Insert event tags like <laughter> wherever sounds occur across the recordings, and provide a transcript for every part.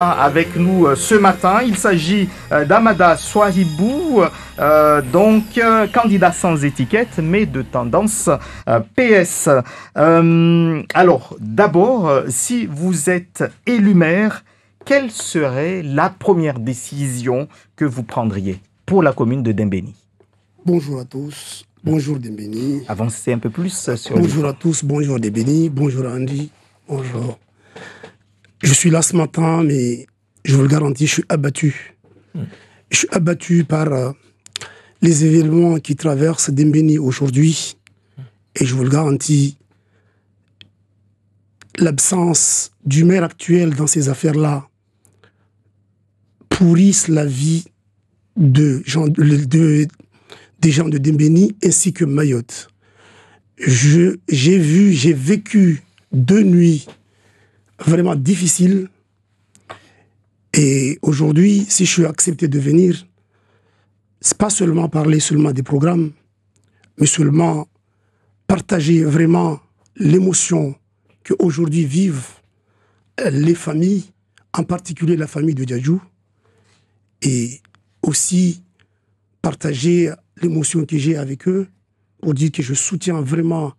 avec nous euh, ce matin. Il s'agit euh, d'Amada Swahibou, euh, donc candidat sans étiquette, mais de tendance PS. alors, d'abord, si vous êtes élu maire, quelle serait la première décision que vous prendriez pour la commune de Dembéni Bonjour à tous. Bonjour Dembéni. Avancez un peu plus sur Bonjour à tous. Bonjour Dembéni. Bonjour Andy. Bonjour. Je suis là ce matin, mais je vous le garantis, je suis abattu. Je suis abattu par euh, les événements qui traversent Dembéni aujourd'hui. Et je vous le garantis, l'absence du maire actuel dans ces affaires-là pourrissent la vie de gens, de, des gens de Dembéni ainsi que Mayotte. J'ai vu, j'ai vécu deux nuits vraiment difficile. Et aujourd'hui, si je suis accepté de venir, c'est pas seulement parler seulement des programmes, mais seulement partager vraiment l'émotion que aujourd'hui vivent les familles, en particulier la famille de Djadjou, et aussi partager l'émotion que j'ai avec eux pour dire que je soutiens vraiment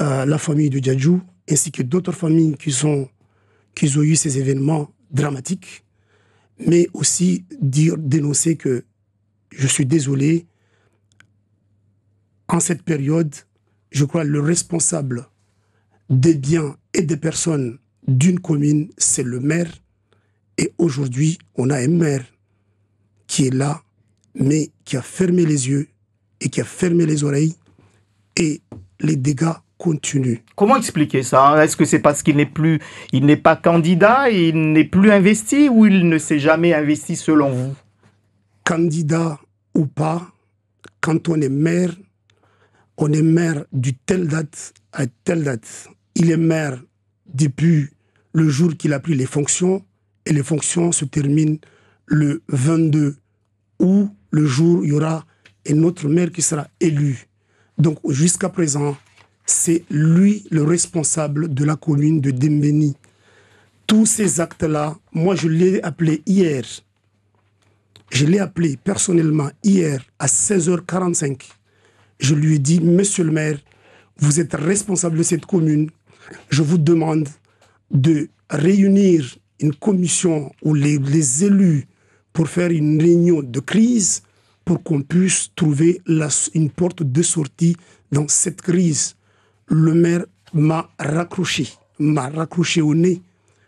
euh, la famille de Djadjou, ainsi que d'autres familles qui sont qu'ils ont eu ces événements dramatiques, mais aussi dénoncer que je suis désolé. En cette période, je crois le responsable des biens et des personnes d'une commune, c'est le maire. Et aujourd'hui, on a un maire qui est là, mais qui a fermé les yeux et qui a fermé les oreilles. Et les dégâts Comment expliquer ça? Est-ce que c'est parce qu'il n'est plus, il n'est pas candidat, et il n'est plus investi ou il ne s'est jamais investi selon vous? Candidat ou pas, quand on est maire, on est maire du telle date à telle date. Il est maire depuis le jour qu'il a pris les fonctions et les fonctions se terminent le 22 ou le jour où il y aura un autre maire qui sera élu. Donc jusqu'à présent, c'est lui le responsable de la commune de Dembeni. Tous ces actes-là, moi je l'ai appelé hier. Je l'ai appelé personnellement hier à 16h45. Je lui ai dit, monsieur le maire, vous êtes responsable de cette commune. Je vous demande de réunir une commission ou les, élus pour faire une réunion de crise pour qu'on puisse trouver une porte de sortie dans cette crise le maire m'a raccroché, m'a raccroché au nez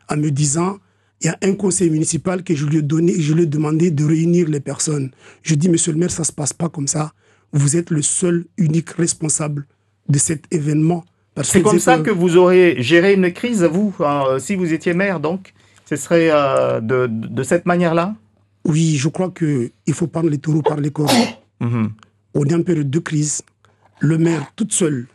en me disant il y a un conseil municipal que je lui ai donné, je lui ai demandé de réunir les personnes. Je dis, monsieur le maire, ça ne se passe pas comme ça. Vous êtes le seul, unique responsable de cet événement. C'est comme ça que vous aurez géré une crise, vous, hein, si vous étiez maire, donc? Ce serait euh, de, cette manière-là? Oui, je crois qu'il faut prendre les taureaux par les cornes. <coughs> Mhm. On est en période de crise. Le maire, toute seule,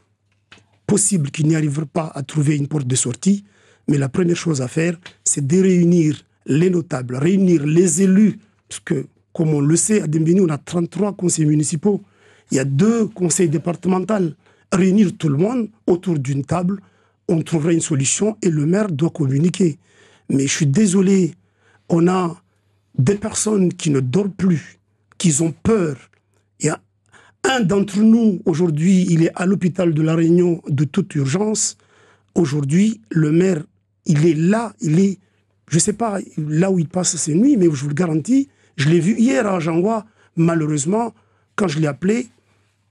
possible qu'il n'y arrive pas à trouver une porte de sortie, mais la première chose à faire, c'est de réunir les notables, réunir les élus, parce que, comme on le sait, à Dembini, on a 33 conseils municipaux, il y a deux conseils départementaux. Réunir tout le monde autour d'une table, on trouvera une solution et le maire doit communiquer. Mais je suis désolé, on a des personnes qui ne dorment plus, qui ont peur. Il y a un d'entre nous, aujourd'hui, il est à l'hôpital de la Réunion de toute urgence. Aujourd'hui, le maire, il est là, il est, je ne sais pas là où il passe ses nuits, mais je vous le garantis, je l'ai vu hier à Jangois. Malheureusement, quand je l'ai appelé,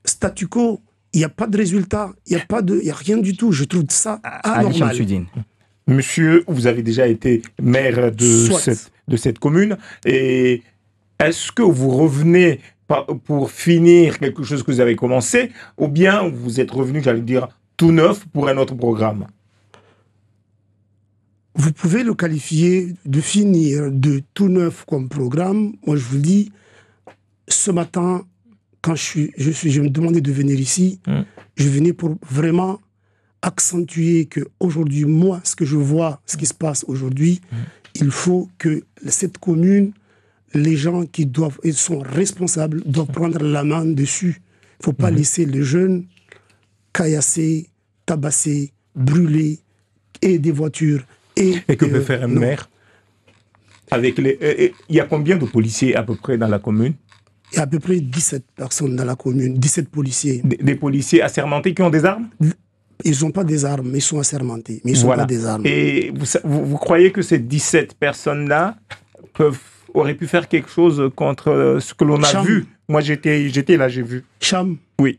statu quo, il n'y a pas de résultat, il n'y a, pas de, a rien du tout. Je trouve ça anormal. Monsieur, vous avez déjà été maire de, cette, de cette commune. Et est-ce que vous revenez pour finir quelque chose que vous avez commencé, ou bien vous êtes revenu, j'allais dire, tout neuf pour un autre programme Vous pouvez le qualifier de finir de tout neuf comme programme. Moi, je vous dis, ce matin, quand je, suis, je, suis, je me demandais de venir ici, hmm. je venais pour vraiment accentuer que aujourd'hui, moi, ce que je vois, ce qui se passe aujourd'hui, hmm. il faut que cette commune les gens qui doivent, ils sont responsables, doivent prendre la main dessus. Il ne faut pas mhm. laisser les jeunes caillasser, tabasser, brûler, et des voitures. Et, et que peut faire un maire Avec les, il y a combien de policiers à peu près dans la commune? Il y a à peu près 17 personnes dans la commune, 17 policiers. Des, policiers assermentés qui ont des armes? Ils n'ont pas des armes, mais ils sont assermentés. Mais ils n'ont pas des armes. Et vous, vous, croyez que ces 17 personnes-là peuvent auraient pu faire quelque chose contre euh, ce que l'on a vu Moi, j'étais, j'étais là, j'ai vu. Cham Oui.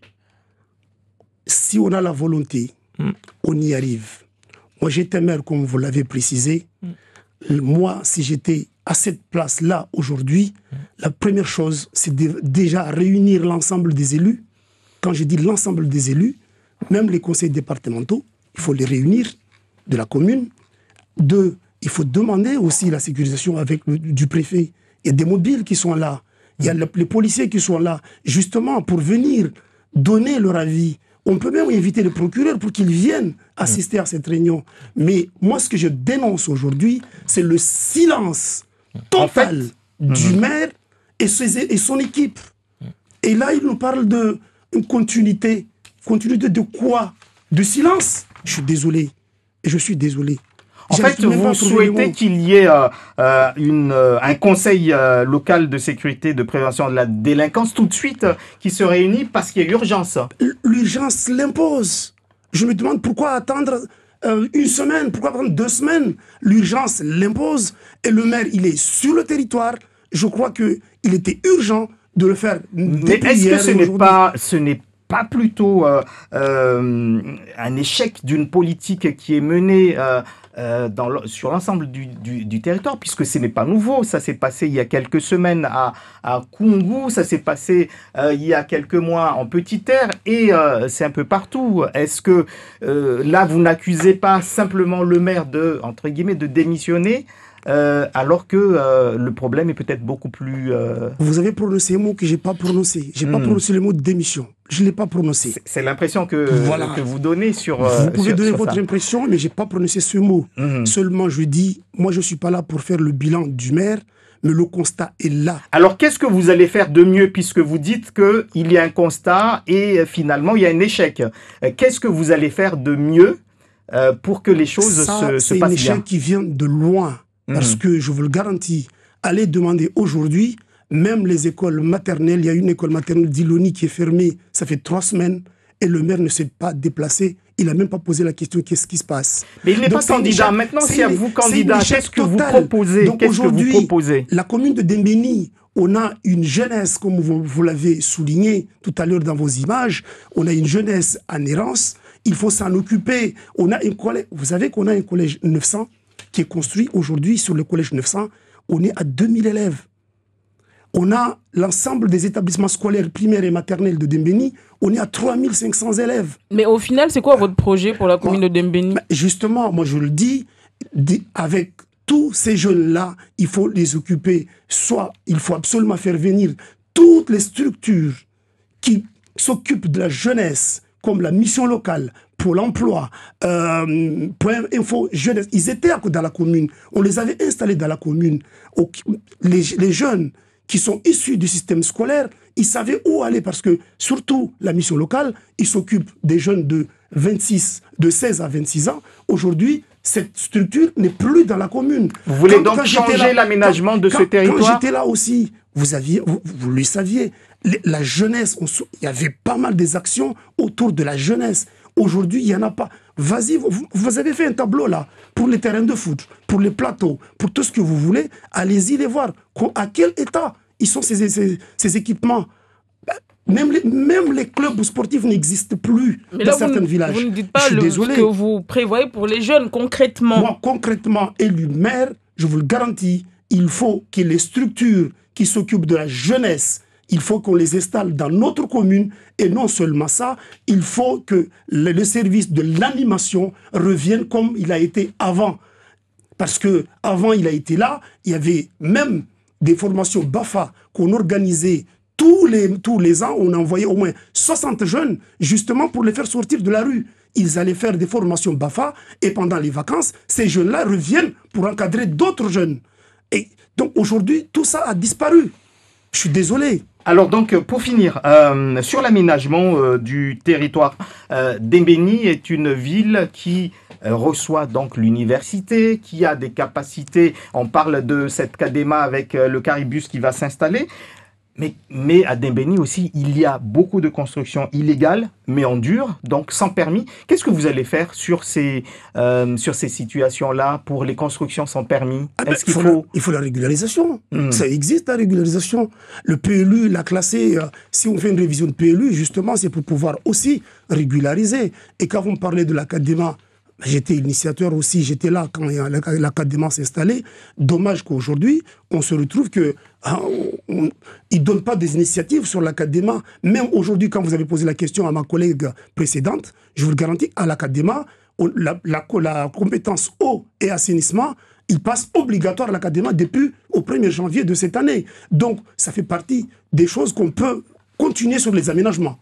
Si on a la volonté, hmm. on y arrive. Moi, j'étais maire, comme vous l'avez précisé. Hmm. Moi, si j'étais à cette place-là aujourd'hui, hmm. la première chose, c'est déjà réunir l'ensemble des élus. Quand je dis l'ensemble des élus, même les conseils départementaux, il faut les réunir de la commune. Deux, il faut demander aussi la sécurisation avec du préfet. Il y a des mobiles qui sont là. Il y a les policiers qui sont là, justement, pour venir donner leur avis. On peut même inviter le procureur pour qu'il vienne assister à cette réunion. Mais moi, ce que je dénonce aujourd'hui, c'est le silence total du mhm. maire et, et, son équipe. Et là, il nous parle d'une continuité. Continuité de quoi? De silence? Je suis désolé. Et je suis désolé. En fait, vous souhaitez qu'il y ait euh, euh, une, euh, un conseil local de sécurité de prévention de la délinquance tout de suite qui se réunit parce qu'il y a urgence. L'urgence l'impose. Je me demande pourquoi attendre une semaine, pourquoi attendre deux semaines? L'urgence l'impose et le maire, il est sur le territoire. Je crois qu'il était urgent de le faire. Mais est-ce que ce n'est pas, ce n'est pas plutôt un échec d'une politique qui est menée euh, dans sur l'ensemble du, du, territoire, puisque ce n'est pas nouveau. Ça s'est passé il y a quelques semaines à, à Kungu, ça s'est passé euh, il y a quelques mois en Petite Terre, et euh, c'est un peu partout. Est-ce que là, vous n'accusez pas simplement le maire de, entre guillemets, de démissionner euh, alors que euh, le problème est peut-être beaucoup plus. Euh, vous avez prononcé un mot que j'ai pas prononcé. J'ai pas hmm. prononcé le mot démission. Je l'ai pas prononcé. C'est l'impression que, que vous donnez sur. Vous pouvez donner votre impression, mais j'ai pas prononcé ce mot. Hmm. Seulement, je dis, moi, je suis pas là pour faire le bilan du maire. Mais le constat est là. Alors, qu'est-ce que vous allez faire de mieux puisque vous dites qu'il y a un constat et finalement il y a un échec Qu'est-ce que vous allez faire de mieux pour que les choses se, se passent bien? C'est un échec qui vient de loin. Parce mhm. que je vous le garantis, allez demander aujourd'hui, même les écoles maternelles, il y a une école maternelle d'Iloni qui est fermée, ça fait trois semaines, et le maire ne s'est pas déplacé. Il n'a même pas posé la question qu'est-ce qui se passe? Mais il n'est pas candidat. Maintenant, c'est à vous candidat. Qu'est-ce que vous proposez? Qu'est-ce que vous proposez? La commune de Dembéni, on a une jeunesse, comme vous, vous l'avez souligné tout à l'heure dans vos images, on a une jeunesse en errance. Il faut s'en occuper. On a une collège, vous savez qu'on a un collège 900 qui est construit aujourd'hui sur le collège 900. On est à 2000 élèves. On a l'ensemble des établissements scolaires primaires et maternels de Dembéni. On est à 3500 élèves. Mais au final, c'est quoi votre projet pour la commune de Dembéni Justement, moi je le dis, avec tous ces jeunes-là, il faut les occuper. Soit il faut absolument faire venir toutes les structures qui s'occupent de la jeunesse, comme la mission locale, pour l'emploi, euh, Point Info Jeunesse, ils étaient dans la commune. On les avait installés dans la commune. Les, les jeunes qui sont issus du système scolaire, ils savaient où aller parce que, surtout la mission locale, ils s'occupent des jeunes de 26, de 16 à 26 ans. Aujourd'hui, cette structure n'est plus dans la commune. Vous voulez donc changer l'aménagement de ce territoire Quand j'étais là aussi, vous, aviez, vous, le saviez, la jeunesse, il y avait pas mal des actions autour de la jeunesse. Aujourd'hui, il n'y en a pas. Vas-y, vous, avez fait un tableau là pour les terrains de foot, pour les plateaux, pour tout ce que vous voulez. Allez-y les voir. À quel état ils sont ces, équipements? Ben, même les, même les clubs sportifs n'existent plus dans certains villages. Vous ne dites pas ce que vous prévoyez pour les jeunes concrètement. Moi, concrètement, élu maire, je vous le garantis, il faut que les structures qui s'occupent de la jeunesse, il faut qu'on les installe dans notre commune. Et non seulement ça, il faut que le, service de l'animation revienne comme il a été avant. Parce que avant il a été là, il y avait même des formations BAFA qu'on organisait tous les, tous les ans. On envoyait au moins 60 jeunes justement pour les faire sortir de la rue. Ils allaient faire des formations BAFA et pendant les vacances, ces jeunes-là reviennent pour encadrer d'autres jeunes. Et donc aujourd'hui, tout ça a disparu. Je suis désolé. Alors donc pour finir, euh, sur l'aménagement euh, du territoire, euh, Dembéni est une ville qui euh, reçoit donc l'université, qui a des capacités. On parle de cette Cadema avec le caribus qui va s'installer. Mais, mais à Dembéni aussi, il y a beaucoup de constructions illégales, mais en dur, donc sans permis. Qu'est-ce que vous allez faire sur ces, euh, sur ces situations-là pour les constructions sans permis? Ah ben, Est-ce qu'il faut, faut... la, il faut la régularisation. Hmm. Ça existe la régularisation. Le PLU l'a classé. euh, si on fait une révision de PLU, justement, c'est pour pouvoir aussi régulariser. Et quand vous me parlez de l'académie, j'étais initiateur aussi, j'étais là quand l'académie s'est installée. Dommage qu'aujourd'hui, on se retrouve que ah, ils donnent pas des initiatives sur l'académie. Même aujourd'hui, quand vous avez posé la question à ma collègue précédente, je vous le garantis, à l'académie, la compétence eau et assainissement, il passe obligatoire à l'académie depuis au 1er janvier de cette année. Donc, ça fait partie des choses qu'on peut continuer sur les aménagements.